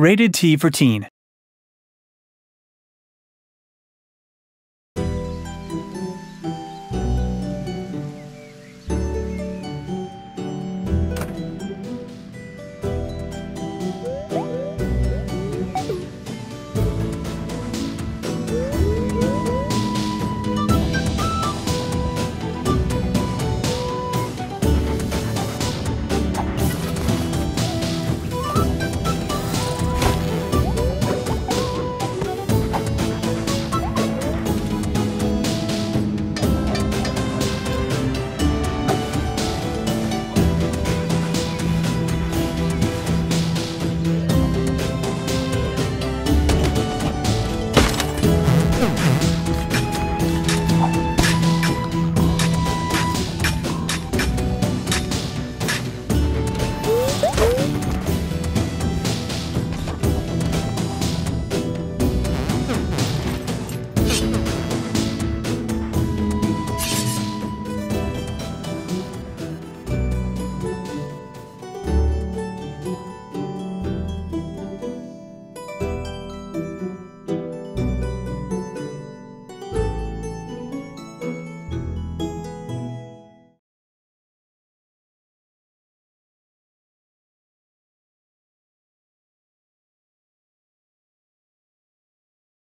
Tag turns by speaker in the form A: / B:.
A: Rated T for Teen.